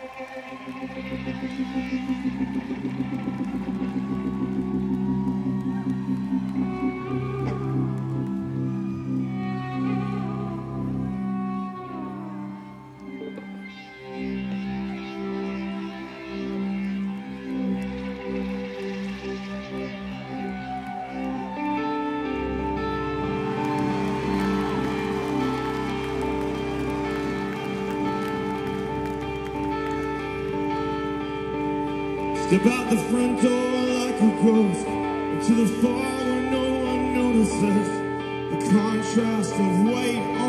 Thank you. About the front door like a ghost And to the far where no one notices. The contrast of white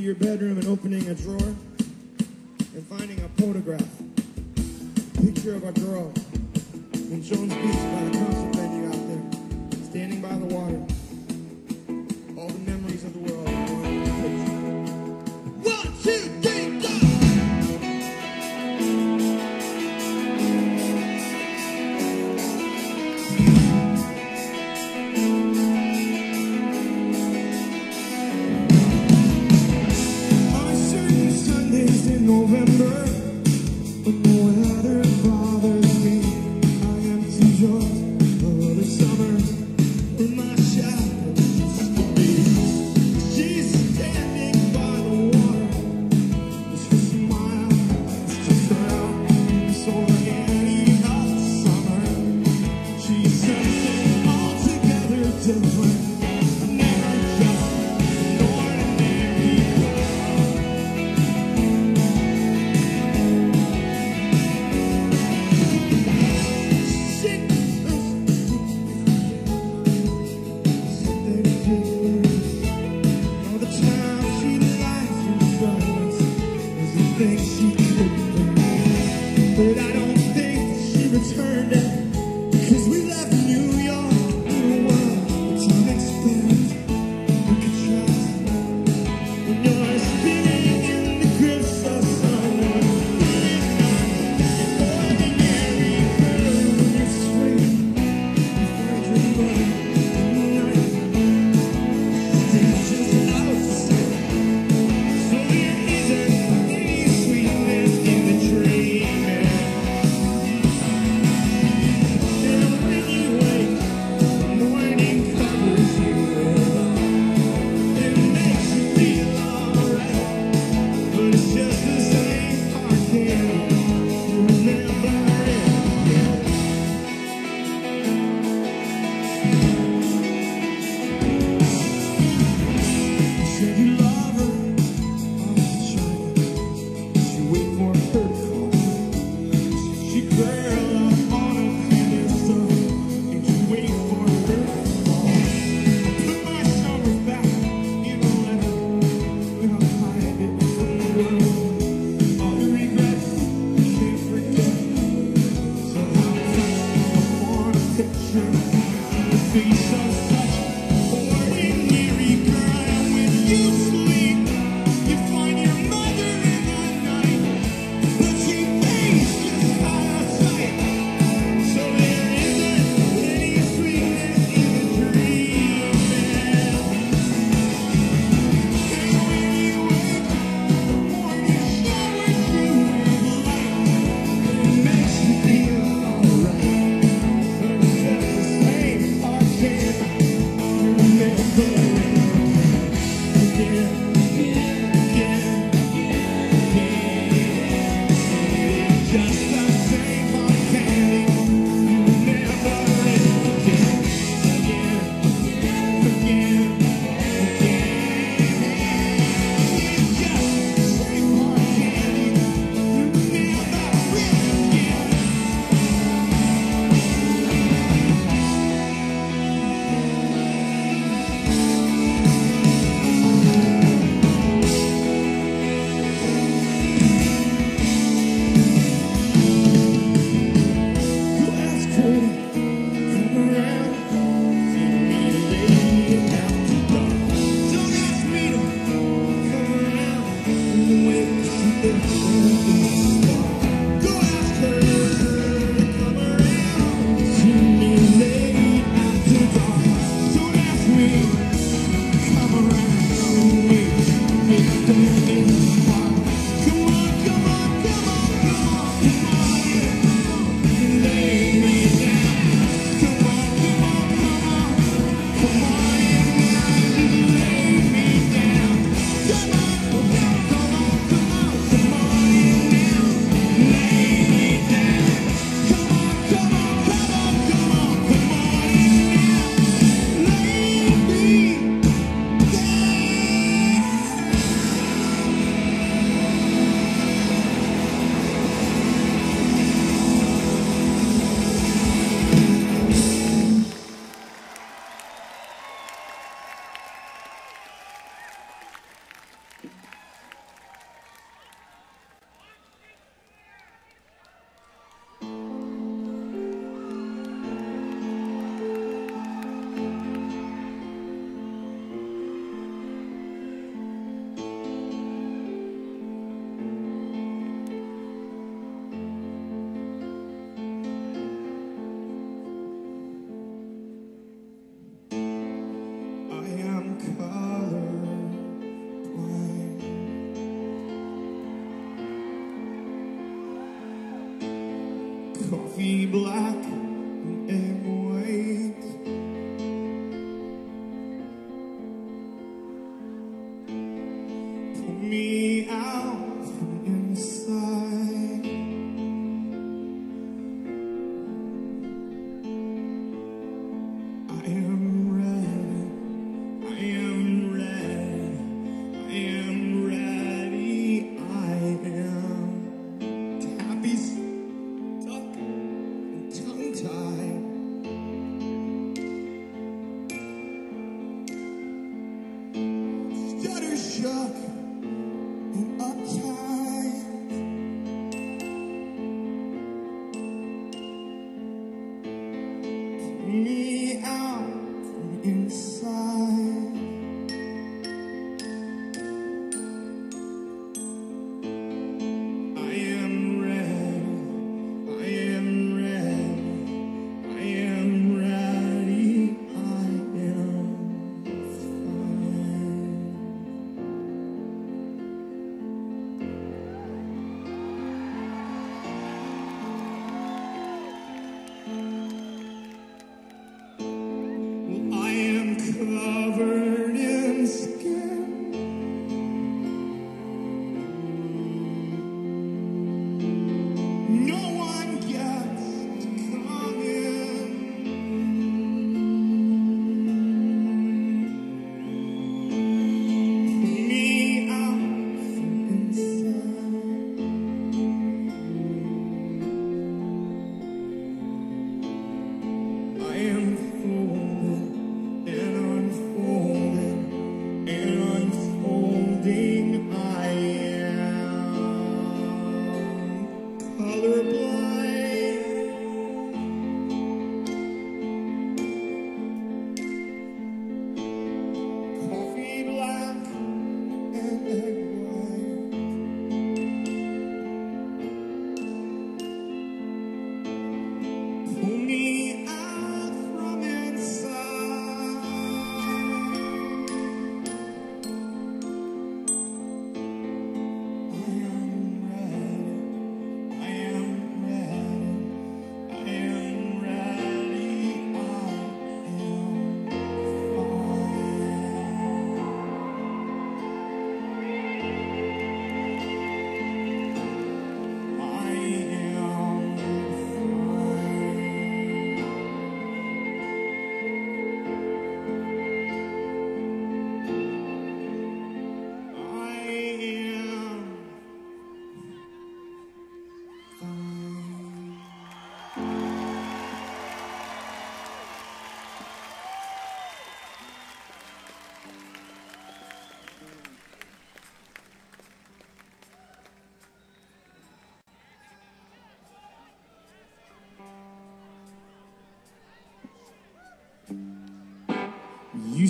into your bedroom and opening a drawer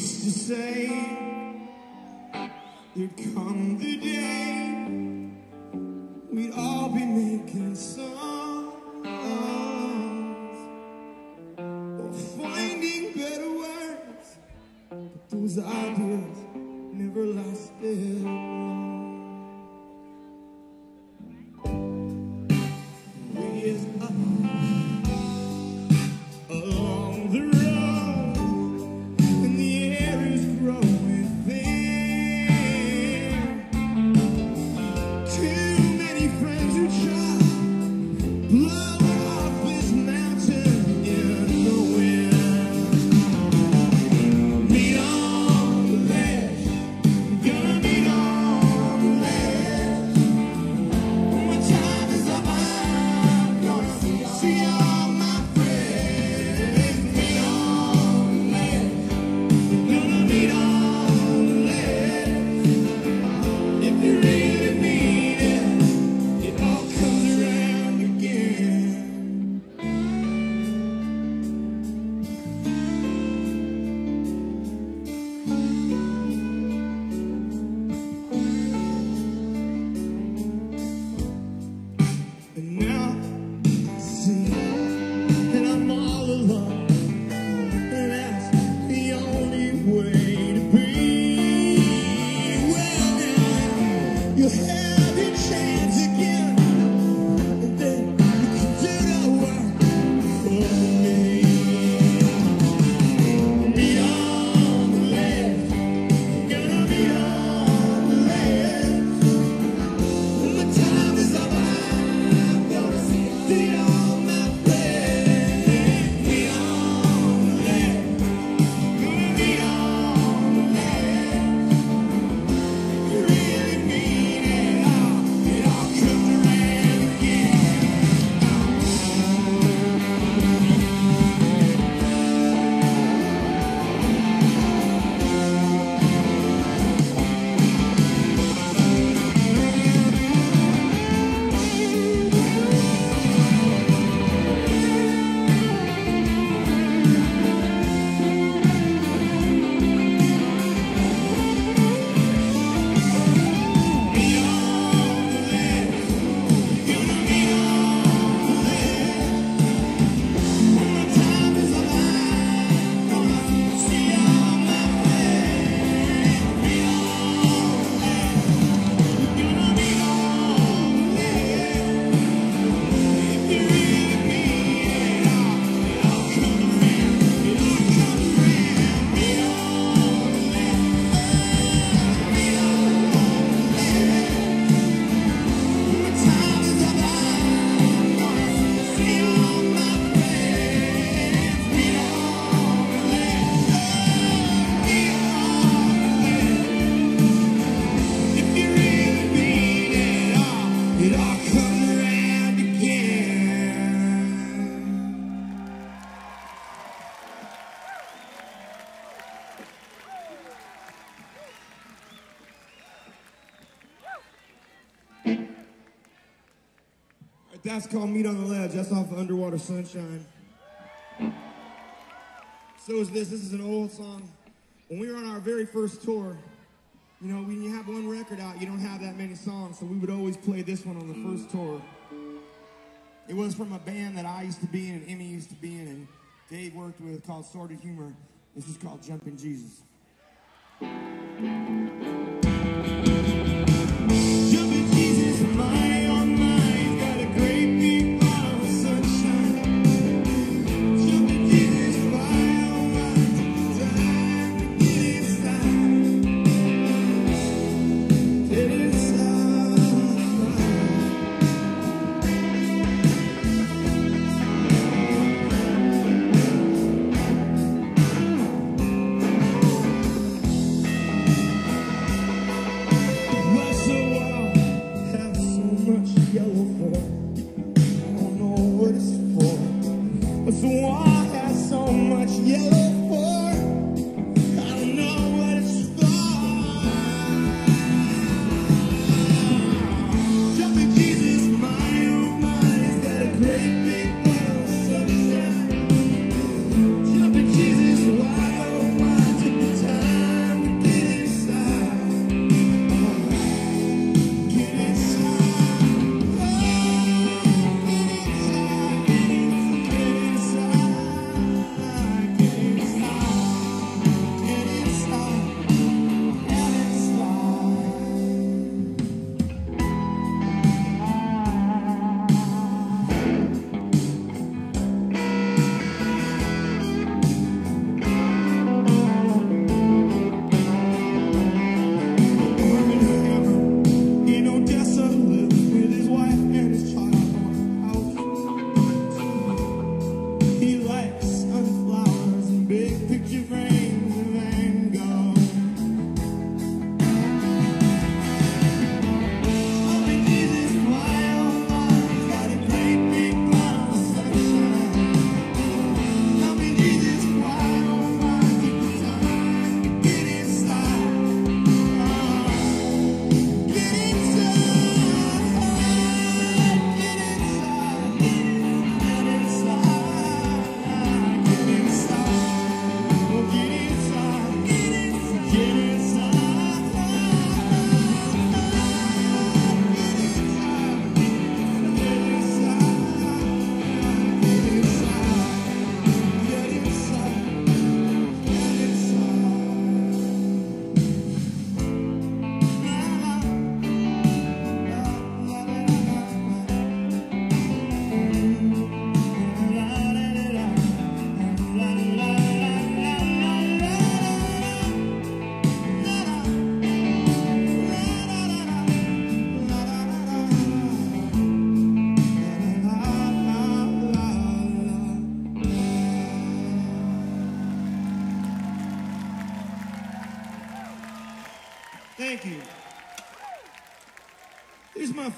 Used to say there'd come the day That's called Meet on the Ledge. That's off of Underwater Sunshine. So is this. This is an old song. When we were on our very first tour, you know, when you have one record out, you don't have that many songs, so we would always play this one on the first tour. It was from a band that I used to be in and Immy used to be in and Dave worked with called Sordid Humor. This is called Jumping Jesus.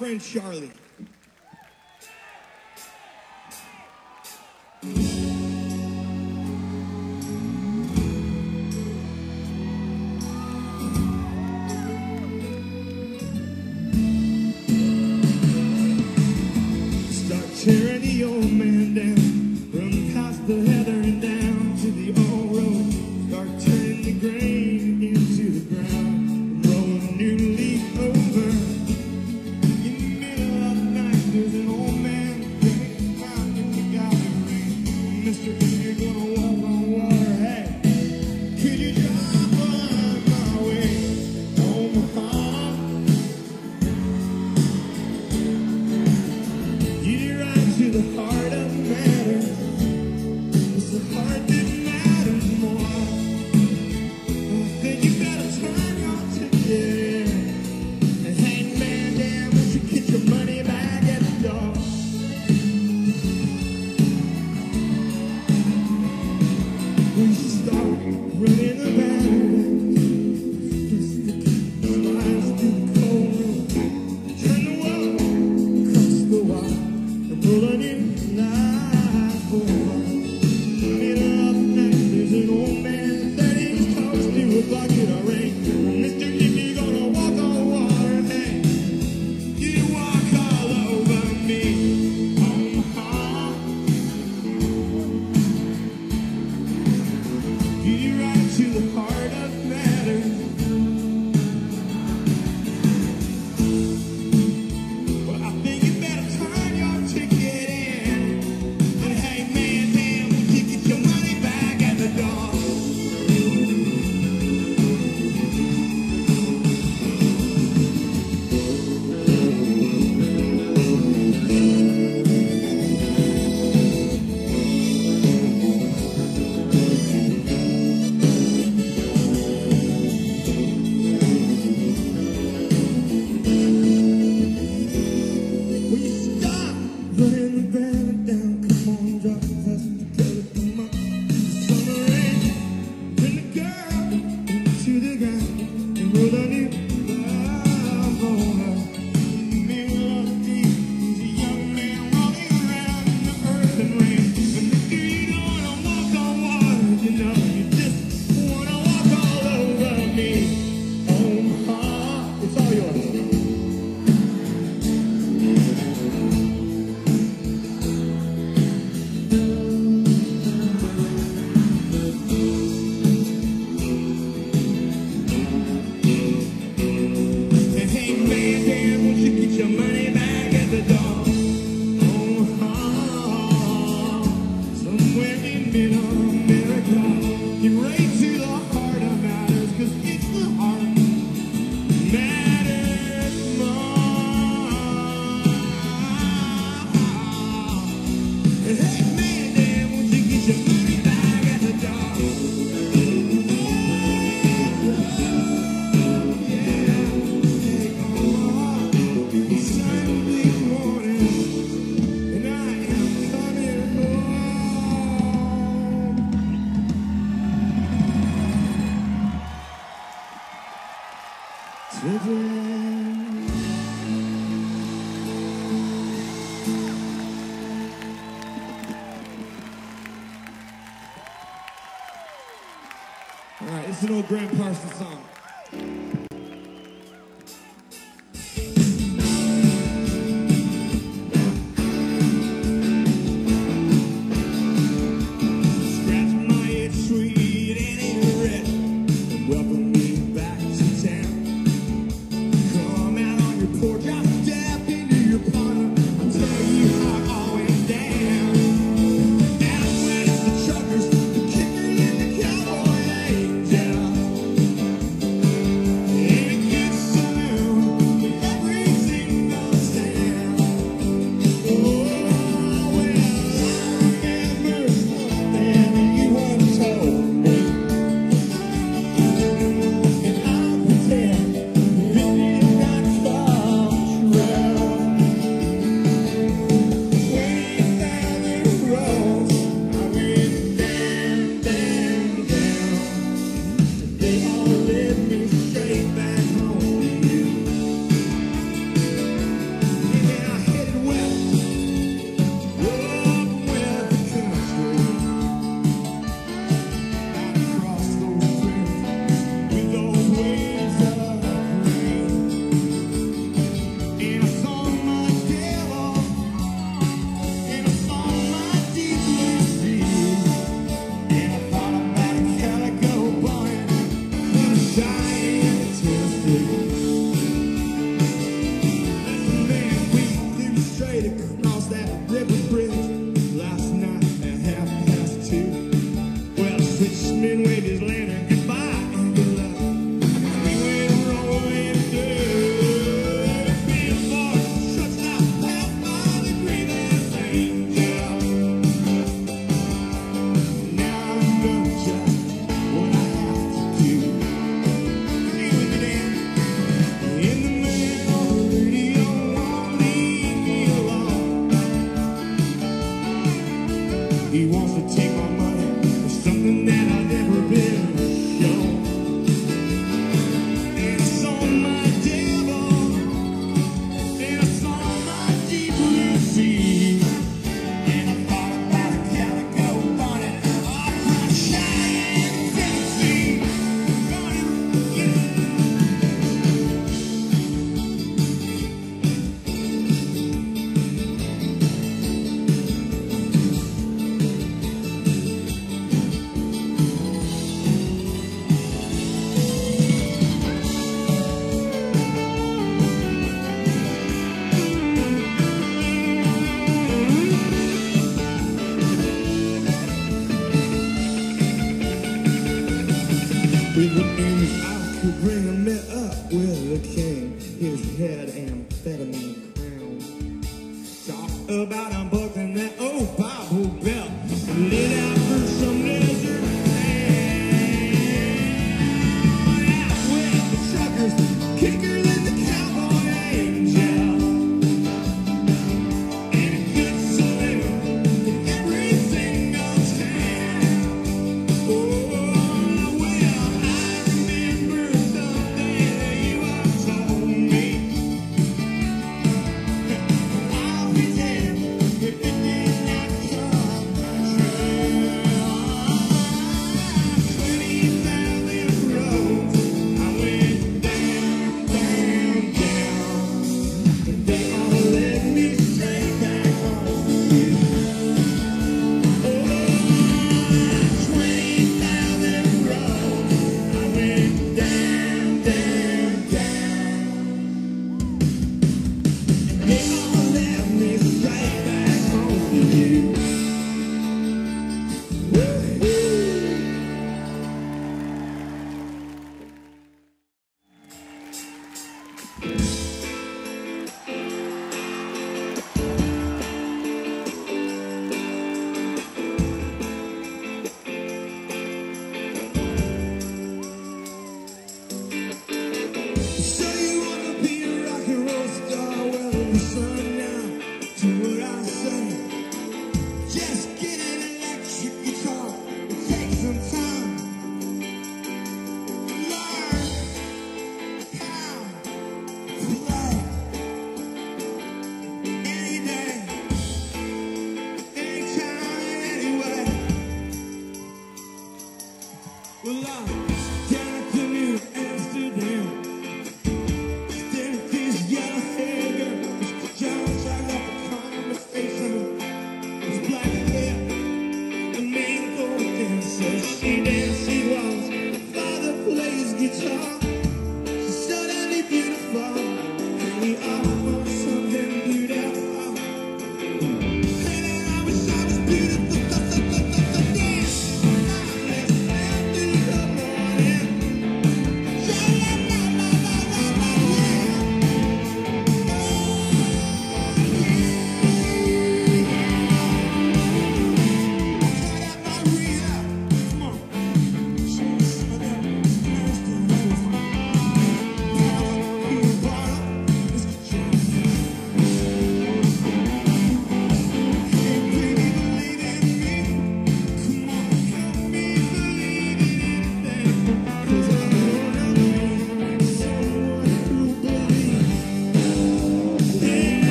friend Charlie.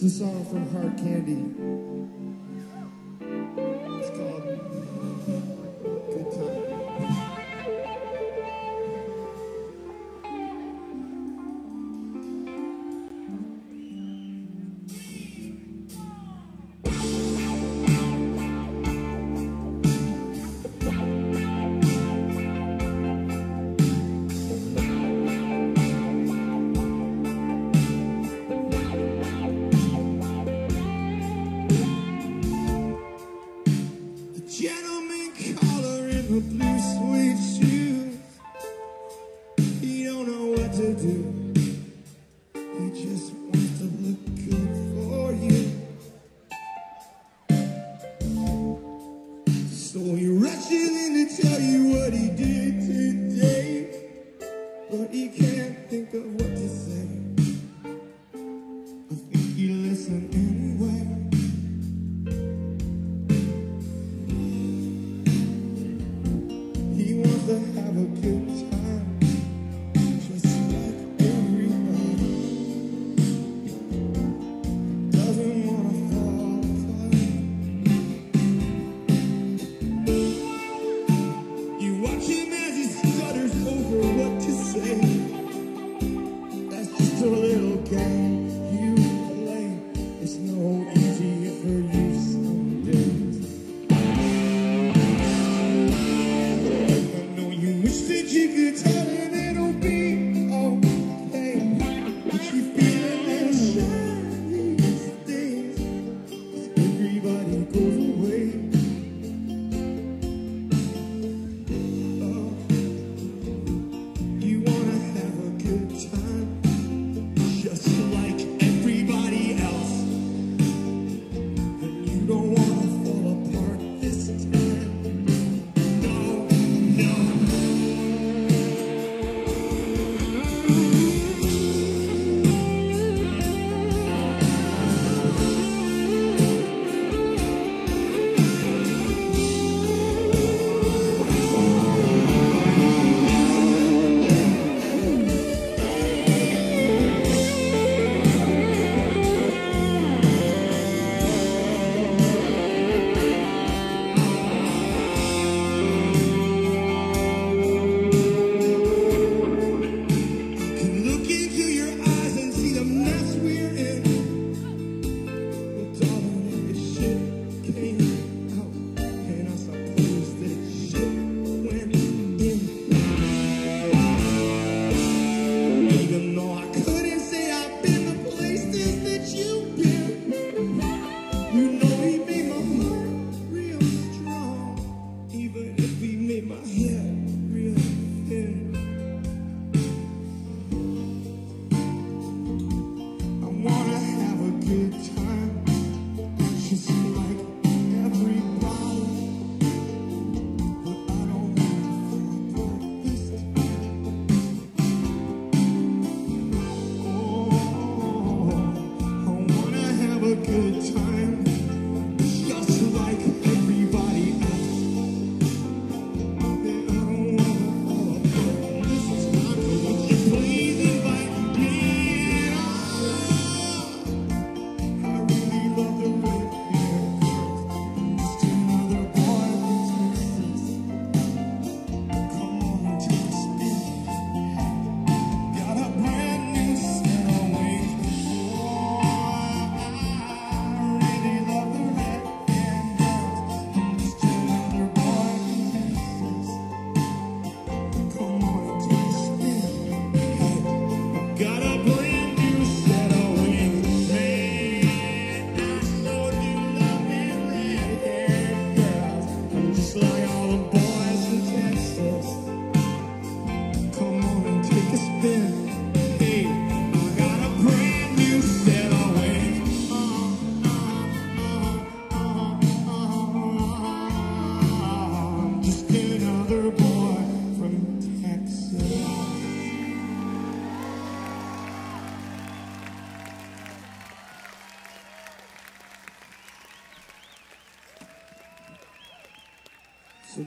It's a song from Hard Candy.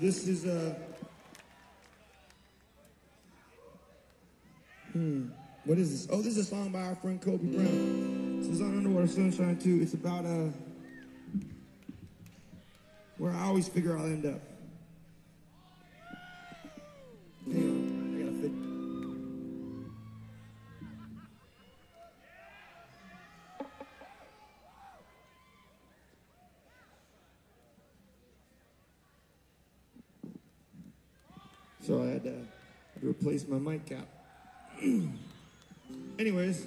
This is a. Hmm. What is this? Oh, this is a song by our friend Coby Brown. This is on Underwater Sunshine too. It's about uh where I always figure I'll end up. So I had to, replace my mic cap. Anyways,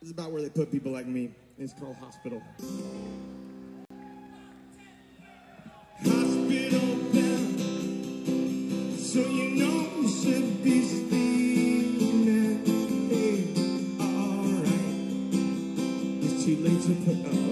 this is about where they put people like me. It's called hospital. Hospital bell, so you know you should be sleeping. Hey, alright, it's too late to put up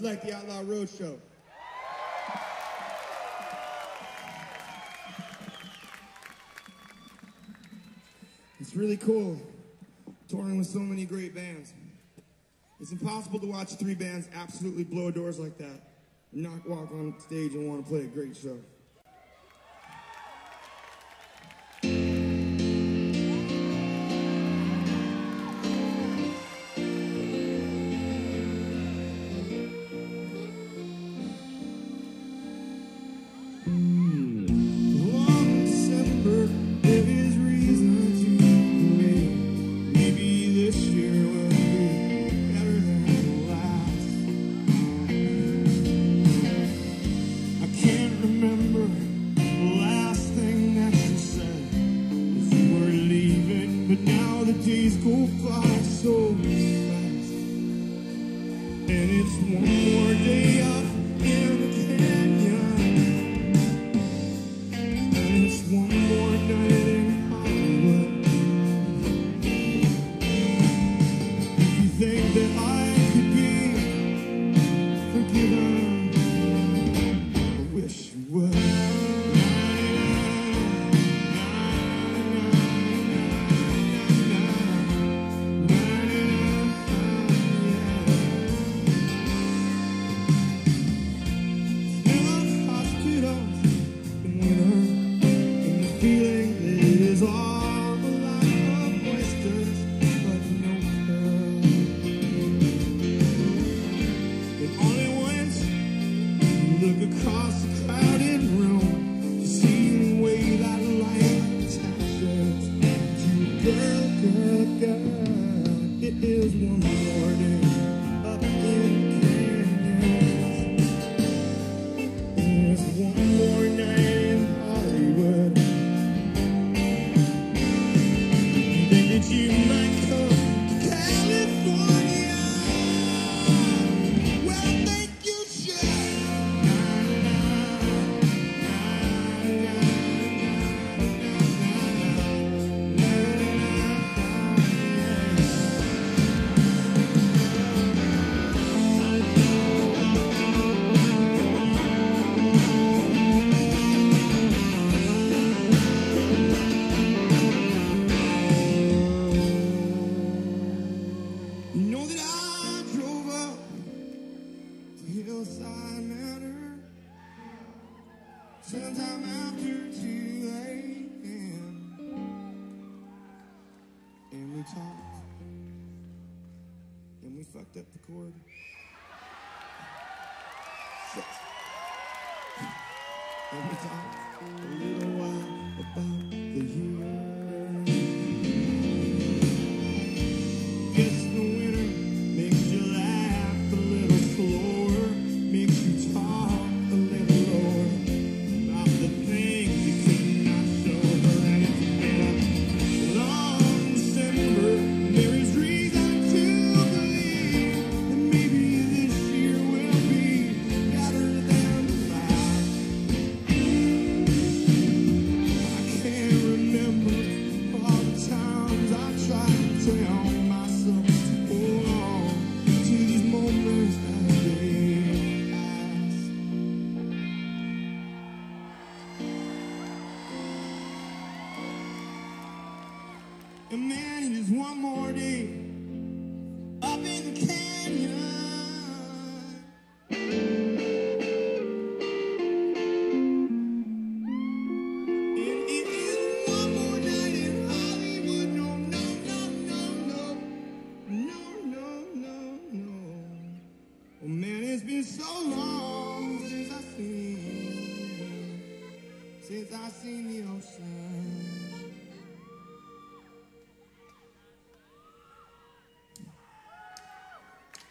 you like the Outlaw Roadshow. It's really cool touring with so many great bands. It's impossible to watch three bands absolutely blow doors like that, not walk on stage and want to play a great show.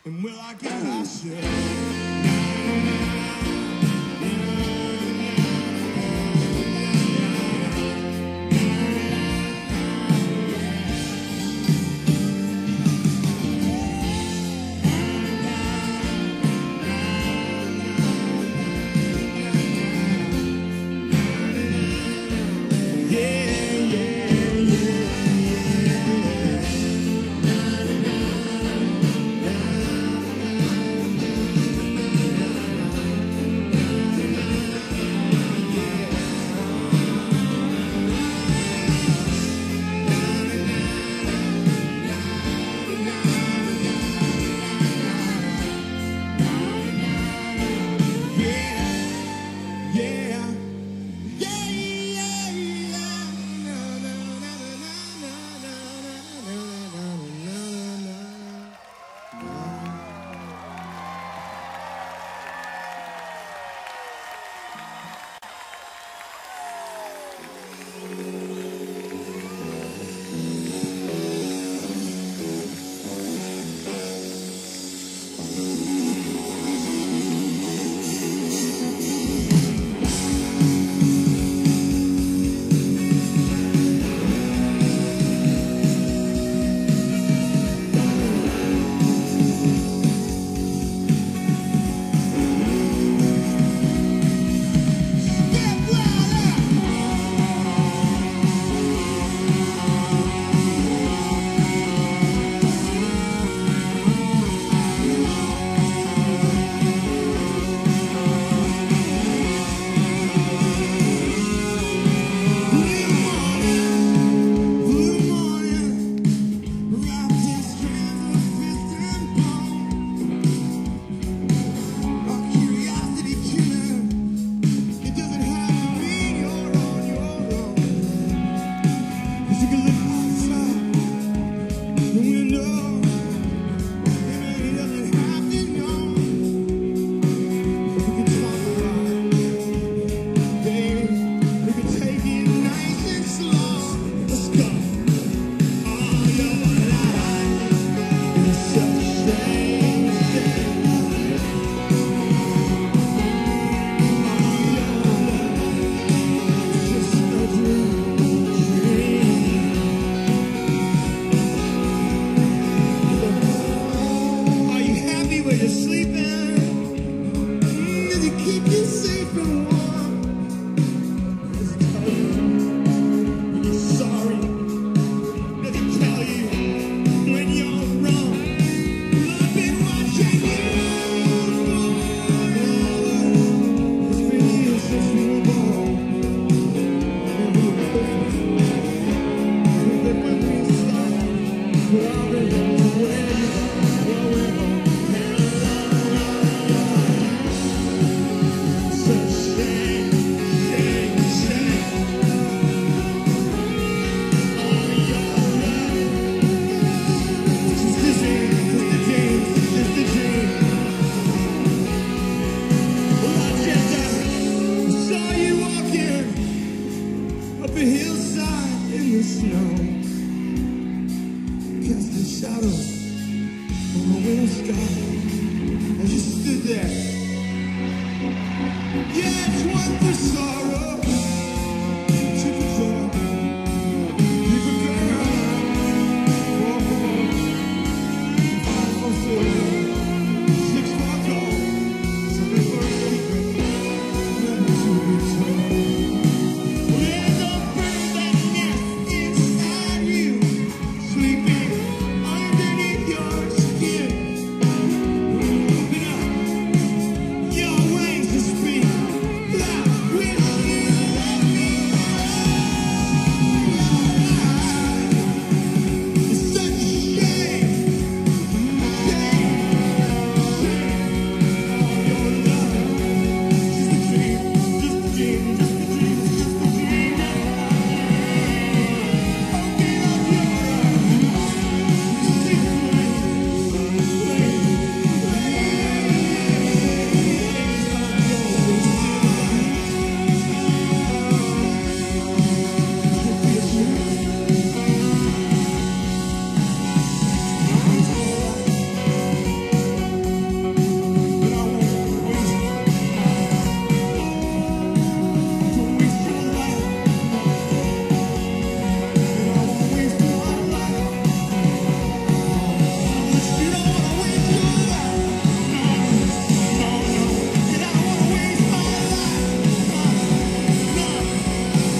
And will I get myself?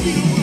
There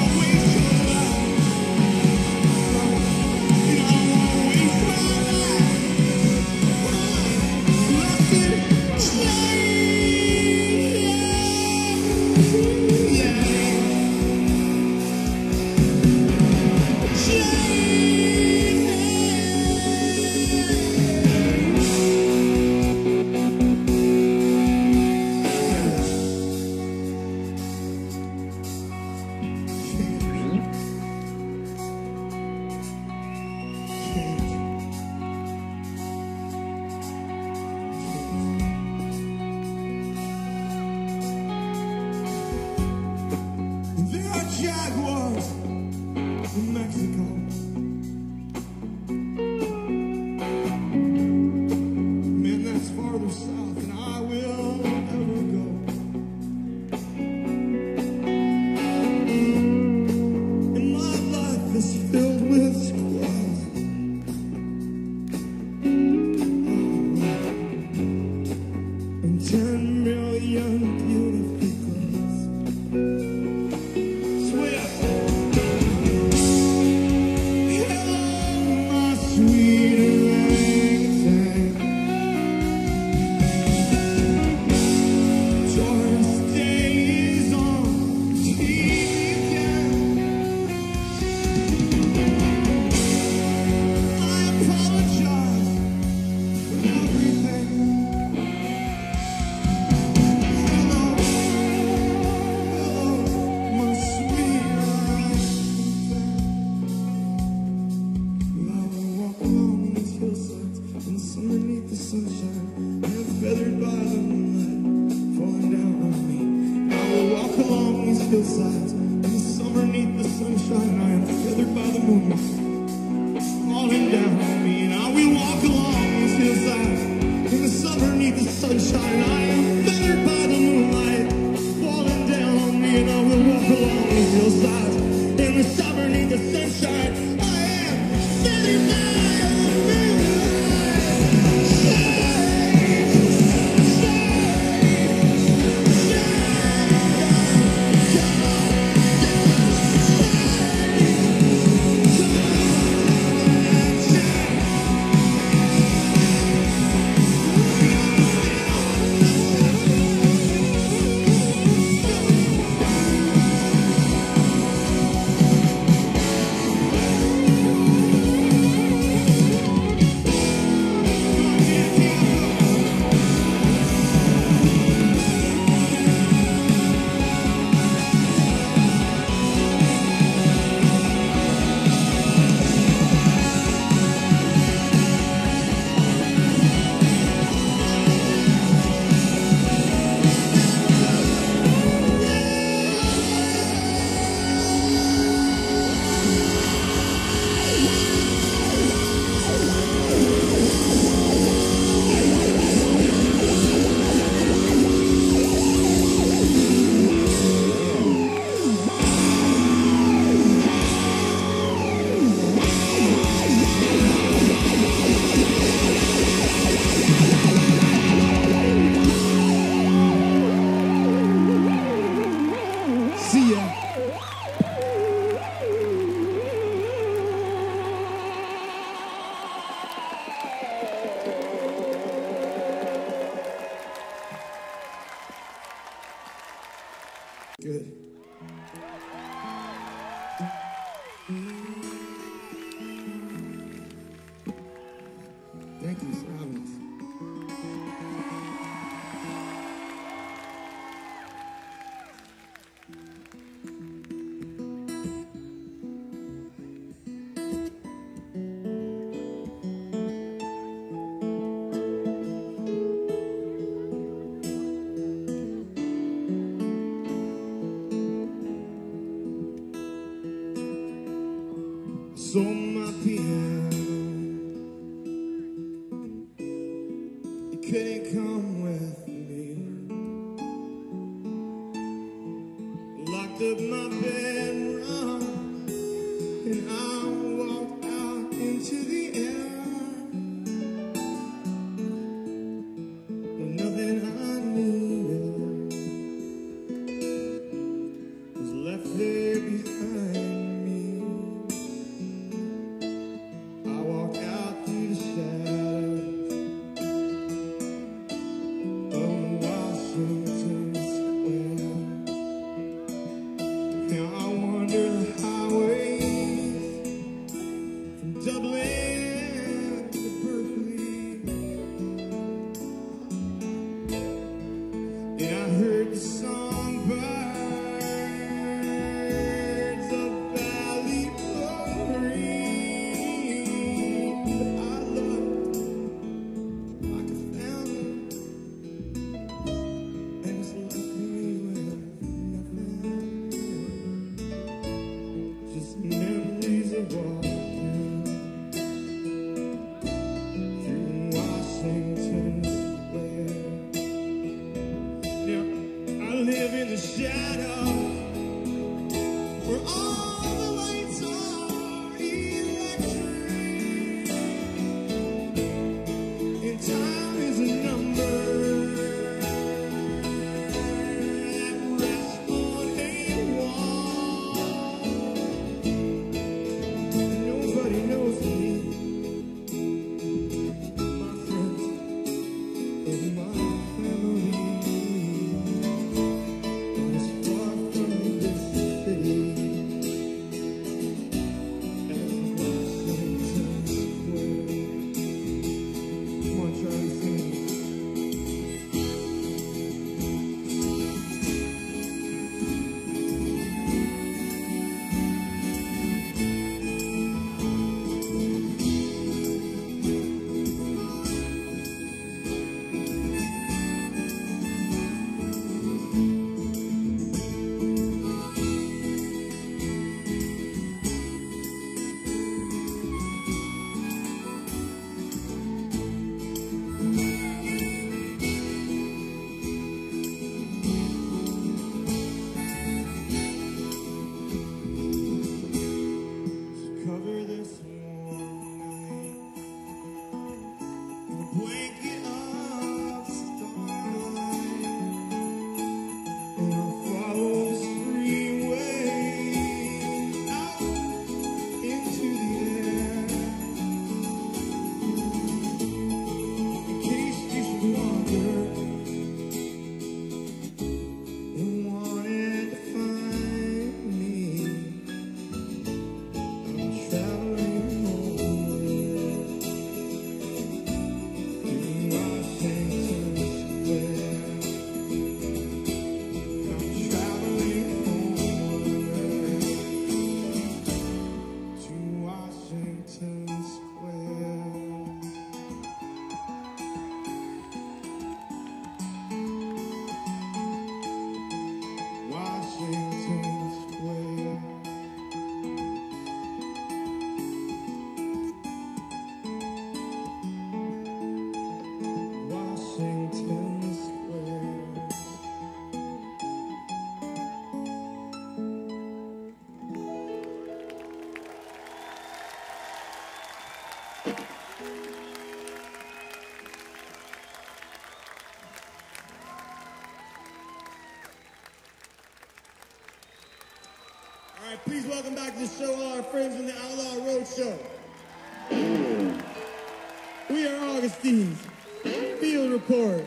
All right, please welcome back to the show all our friends in the Outlaw Road Show. We are Augustines Field Report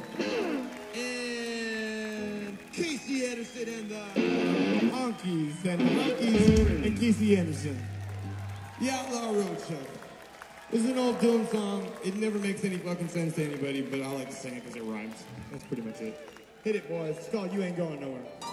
and Kasey Anderson and the Honkies and the and Kasey Anderson. The Outlaw Road Show. This is an old Dylan song. It never makes any fucking sense to anybody, but I like to sing it because it rhymes. That's pretty much it. Hit it, boys. Scott, You Ain't Going Nowhere.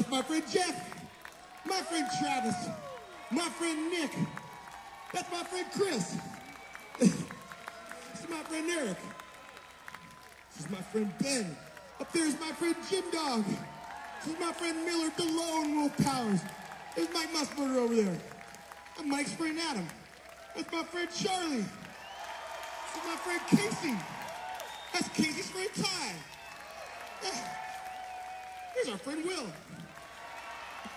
That's my friend Jeff. My friend Travis. My friend Nick. That's my friend Chris. this is my friend Eric. This is my friend Ben. Up there is my friend Jim Dog. This is my friend Millard, the lone wolf powers. There's Mike Musburger over there. I'm Mike's friend Adam. That's my friend Charlie. This is my friend Kasey. That's Kasey's friend Ty. Here's our friend Will.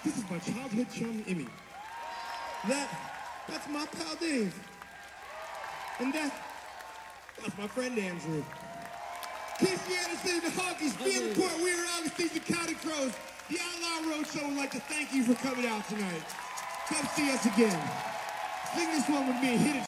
This is my childhood chum Immy. That, that's my pal Dave. And that, that's my friend Andrew. Kasey Anderson, the Honkies, Beaverport, Weir, Augustine, the Counting Crows. The Outlaw Roadshow would like to thank you for coming out tonight. Come see us again. Sing this one with me. Hit it.